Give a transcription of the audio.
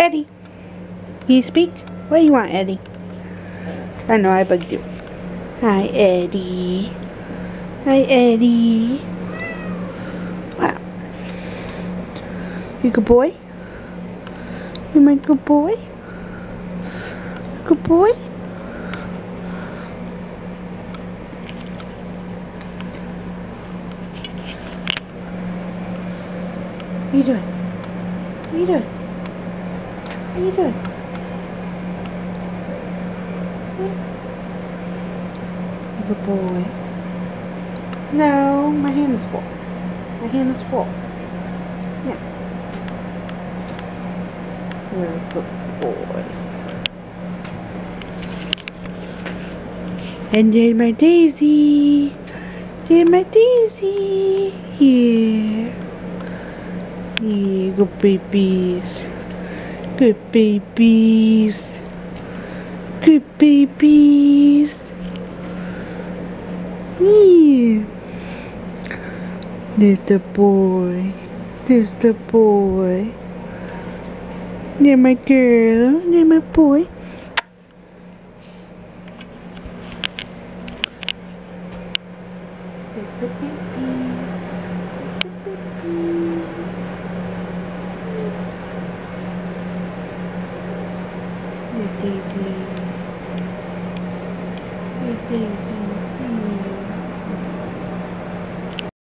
Eddie. Can you speak? What do you want, Eddie? I know I bugged you. Hi, Eddie. Hi, Eddie. Wow. You good boy? You my good boy? Good boy? What are you doing? What are you doing? Are you doing? Good boy. No, my hand is full. My hand is full. Yeah. You're a good boy. And there's my daisy. There's my daisy. Here. Yeah, good babies. Good babies. Good babies. Yeah. There's the boy. There's the boy. There's my girl. There's my boy. There's the babies. Your baby. Your baby.